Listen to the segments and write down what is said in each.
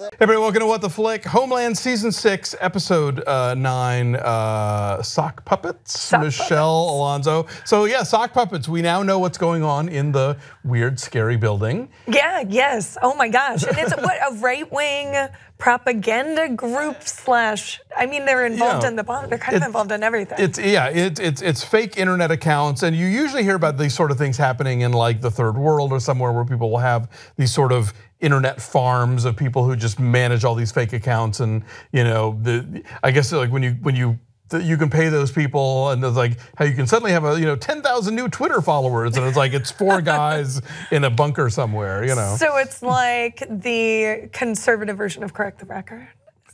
Everybody, welcome to What the Flick. Homeland Season 6, Episode uh, 9, uh, Sock Puppets, Sock Michelle puppets. Alonso. So, yeah, Sock Puppets. We now know what's going on in the weird, scary building. Yeah, yes. Oh my gosh. And it's what a right wing propaganda group slash I mean they're involved Yeah. in the bomb. They're kind of involved in everything. It's yeah, it's it's it's fake internet accounts, and you usually hear about these sort of things happening in like the third world or somewhere where people will have these sort of internet farms of people who just manage all these fake accounts, and you know, the I guess like when you when you you can pay those people, and it's like how you can suddenly have a you know ten thousand new Twitter followers, and it's like it's four guys in a bunker somewhere, you know. so it's like the conservative version of correct the record.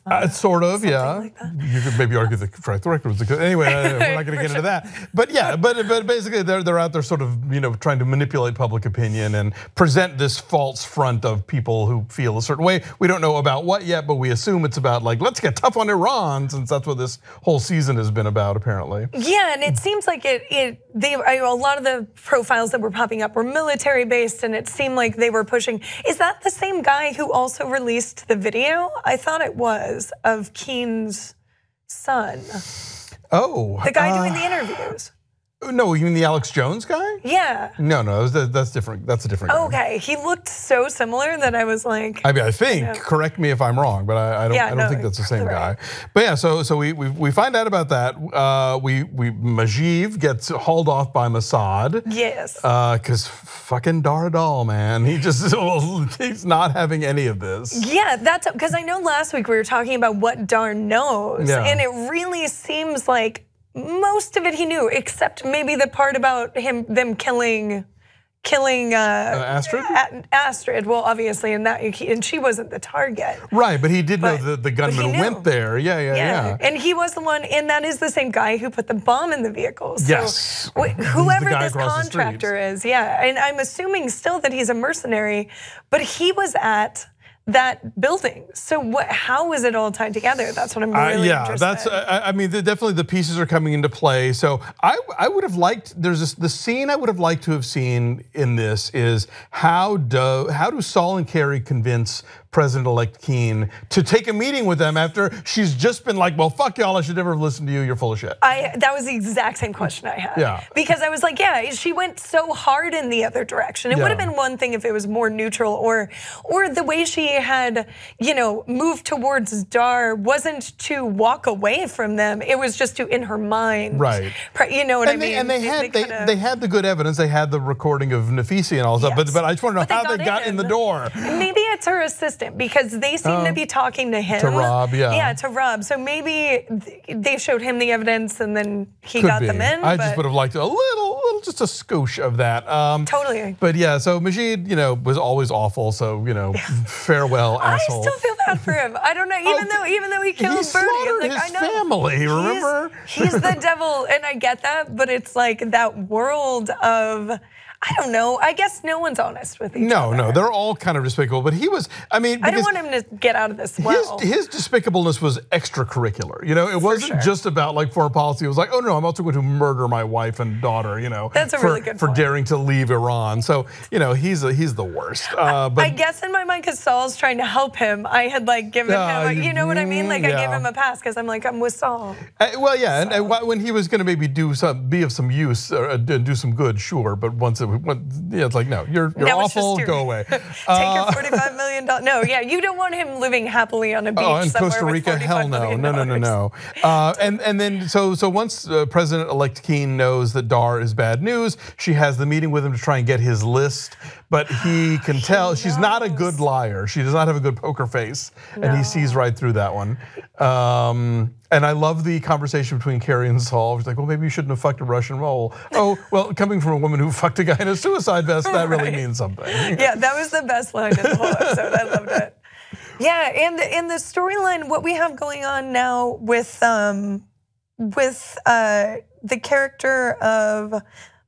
Uh, sort of, yeah. like. You could maybe argue the correct the record was the good. Anyway, uh, we're not going to get into that. But yeah, but but basically they're they're out there sort of you know trying to manipulate public opinion and present this false front of people who feel a certain way. We don't know about what yet, but we assume it's about like let's get tough on Iran since that's what this whole season has been about apparently. Yeah, and it seems like it. It they a lot of the profiles that were popping up were military based, and it seemed like they were pushing. Is that the same guy who also released the video? I thought it was of Keane's son, Oh, the guy doing uh, the interviews. No, you mean the Alex Jones guy? Yeah. No, no, that's, that's different. That's a different. guy. Okay, he looked so similar that I was like, I mean, I think. Correct me if I'm wrong, but I, I don't. Yeah, I don't no, think that's the same right. guy. But yeah, so so we we, we find out about that. Uh, we we Majid gets hauled off by Mossad. yes. Because fucking Dar Adal, man, he just he's not having any of this. yeah, that's because I know last week we were talking about what Dar knows, Yeah. and it really seems like most of it he knew, except maybe the part about him them killing, killing uh, Astrid? A- Astrid. Well, obviously, and that and she wasn't the target. Right, but he did know But- that the gunman went there. Yeah, yeah, Yeah. yeah. and he was the one, and that is the same guy who put the bomb in the vehicle. So Yes. wh- whoever this across the street. contractor is, yeah, and I'm assuming still that he's a mercenary, but he was at that building. So what? How is it all tied together? That's what I'm Uh, really yeah, interested. that's. I, I mean, the, definitely the pieces are coming into play. So I, I would have liked. There's this, the scene I would have liked to have seen in this is how do how do Saul and Carrie convince President-elect Keane to take a meeting with them after she's just been like, well, fuck y'all, I should never have listened to you. You're full of shit. I that was the exact same question I had. Yeah. Because I was like, yeah, she went so hard in the other direction. It would have been one thing if it was more neutral or or the way she had, you know, moved towards Dar wasn't to walk away from them. It was just to in her mind. Right. You know what And I they, mean? and they had they, kinda- they had the good evidence. They had the recording of Nafisi and all that. But Yes. but I just want to know But how they got in the door. Maybe it's her assistant because they seem to um, be talking to him. To Rob, yeah. Yeah, to Rob. So maybe they showed him the evidence and then he Could got be. them in. I just would have liked a little, little, just a scoosh of that. Um, Totally. But yeah, so Majid, you know, was always awful. So you know, farewell, I asshole. still feel bad for him. I don't know, even though even though he killed he Birdie, slaughtered like his I know family, He's- remember? He's, the devil, and I get that, but it's like that world of I don't know. I guess no one's honest with each no, other. no, they're all kind of despicable. But he was, I mean, I don't want him to get out of this well. his, his despicableness was extracurricular. You know, it wasn't sure. just about like foreign policy. It was like, oh no, I'm also going to murder my wife and daughter. You know, That's a for, really good for point. daring to leave Iran. So you know, he's a, he's the worst. Uh, but I guess in my mind, because Saul's trying to help him, I had like given Yeah, him, a, you know what I mean? Like I gave him a pass because I'm like I'm with Saul. Uh, well, yeah, and, and when he was going to maybe do some, be of some use, uh, do some good, sure. But once it, when, yeah, it's like no, you're you're awful. your- Go away. Take Uh, your forty-five million dollars. No, yeah, you don't want him living happily on a beach Oh, in Costa Rica, hell no, no, no, no, no. Uh, and and then so so once uh, President-elect Keane knows that Dar is bad news, she has the meeting with him to try and get his list. But he can tell she's not a good liar. She does not have a good poker face, and he sees right through that one. Um, and I love the conversation between Carrie and Saul. She's like, "Well, maybe you shouldn't have fucked a Russian mole." oh, well, coming from a woman who fucked a guy in a suicide vest, that really means something. yeah, that was the best line in the whole episode. I loved it. Yeah, and in the storyline, what we have going on now with um, with uh, the character of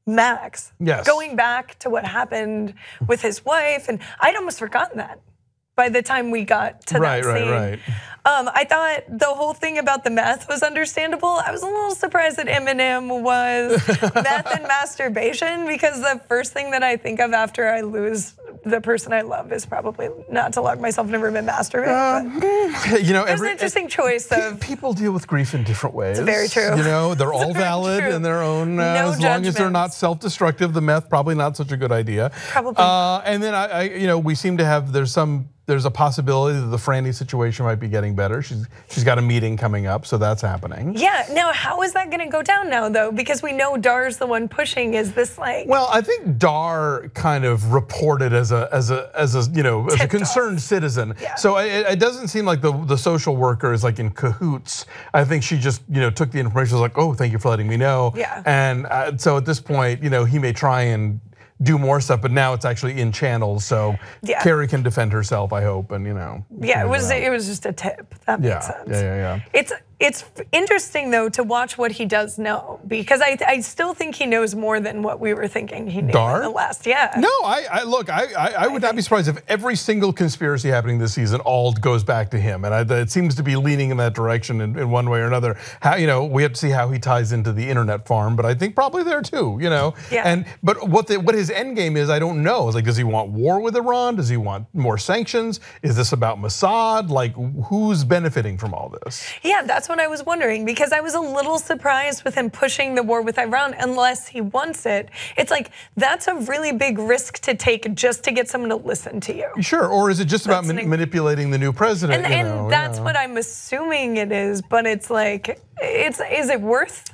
Max, Yes. going back to what happened with his wife, and I'd almost forgotten that by the time we got to Right, that right, scene. right. Um, I thought the whole thing about the meth was understandable. I was a little surprised that Eminem was meth and masturbation because the first thing that I think of after I lose the person I love is probably not to lock myself in a room and masturbate. You know, it's an interesting choice of people deal with grief in different ways. It's very true. You know, they're all valid true. in their own. Uh, No as long as they're not self-destructive, the meth probably not such a good idea. Probably. Uh, and then I, I, you know, we seem to have there's some there's a possibility that the Franny situation might be getting better. She's she's got a meeting coming up, so that's happening. yeah. Now, how is that going to go down now though? Because we know Dar's the one pushing. Is this like? Well, I think Dar kind of reported as a as a as a you know as a Tipped off. concerned citizen. Yeah. So it, it doesn't seem like the the social worker is like in cahoots. I think she just you know took the information was like, oh, thank you for letting me know. Yeah. And uh, so at this point, you know, he may try and do more stuff, but now it's actually in channels, so Yeah. Carrie can defend herself. I hope, and you know. yeah, it was it was just a tip. That Yeah, makes sense. yeah, yeah, yeah. It's it's interesting though to watch what he does know because I I still think he knows more than what we were thinking he knew Dar? in the last. Yeah. No, I, I look. I, I, I would not be surprised if every single conspiracy happening this season all goes back to him, and I, it seems to be leaning in that direction in, in one way or another. How you know we have to see how he ties into the internet farm, but I think probably there too. You know, Yeah. And but what the, what his end game is, I don't know. It's like, does he want war with Iran? Does he want more sanctions? Is this about Mossad? Like, who's benefiting from all this? Yeah, that's what I was wondering because I was a little surprised with him pushing the war with Iran unless he wants it. It's like that's a really big risk to take just to get someone to listen to you. Sure, or is it just about That's an- manipulating the new president? And, and know, that's yeah. what I'm assuming it is, but it's like it's is it worth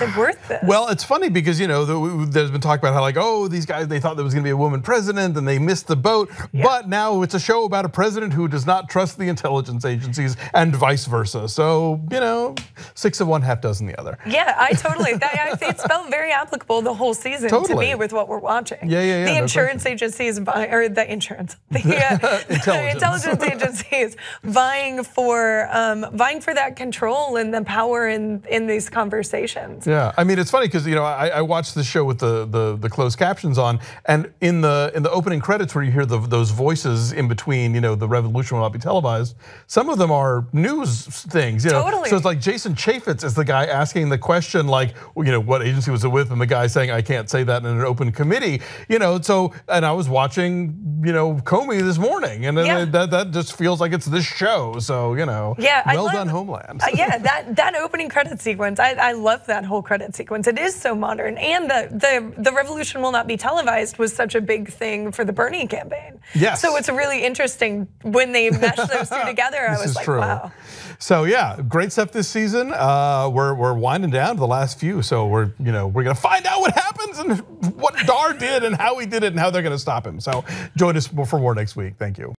is it worth this? Well, it's funny because you know there's been talk about how like oh these guys they thought there was going to be a woman president and they missed the boat, but now it's a show about a president who does not trust the intelligence agencies and vice versa. So you know, six of one, half dozen the other. Yeah, I totally. That, it's felt very applicable the whole season Totally. to me with what we're watching. Yeah, yeah, yeah, The no insurance agencies vying, or the insurance, the, uh, the Intelligence. intelligence agencies vying for um, vying for that control and the power in in these conversations. Yeah, I mean it's funny because you know I, I watched the show with the, the the closed captions on, and in the in the opening credits where you hear the, those voices in between, you know, the revolution will not be televised. Some of them are news things, you know. Totally. So it's like Jason Chaffetz is the guy asking the question, like, you know, what agency was it with, and the guy saying I can't say that in an open committee, you know. So and I was watching, you know, Comey this morning, and Yeah. that that just feels like it's this show. So you know, Yeah, I well love- done, Homeland. Uh, yeah, that that opening credit sequence, I, I love that whole credit sequence. It is so modern, and the the the revolution will not be televised was such a big thing for the Bernie campaign. Yes. So it's really interesting when they mesh those two together. I This was is like, true. wow. So yeah, great stuff this season. Uh, we're we're winding down to the last few, so we're you know we're gonna find out what happens and what Dar did and how he did it and how they're gonna stop him. So join us for more next week. Thank you.